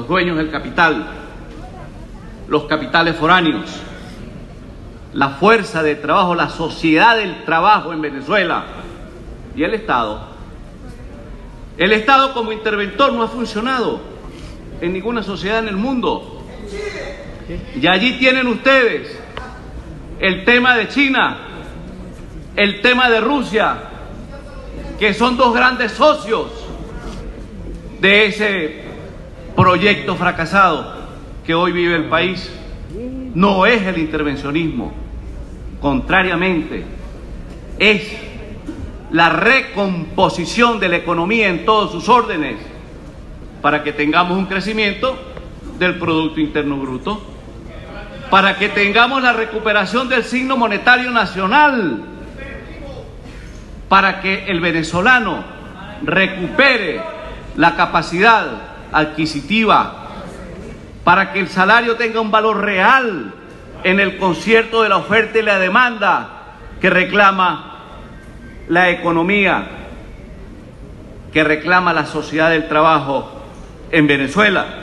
los dueños del capital, los capitales foráneos, la fuerza de trabajo, la sociedad del trabajo en Venezuela y el Estado. El Estado como interventor no ha funcionado en ninguna sociedad en el mundo. Y allí tienen ustedes el tema de China, el tema de Rusia, que son dos grandes socios de ese proyecto fracasado que hoy vive el país. No es el intervencionismo, contrariamente, es la recomposición de la economía en todos sus órdenes para que tengamos un crecimiento del Producto Interno Bruto, para que tengamos la recuperación del signo monetario nacional, para que el venezolano recupere la capacidad adquisitiva, para que el salario tenga un valor real en el concierto de la oferta y la demanda que reclama la economía, que reclama la sociedad del trabajo en Venezuela.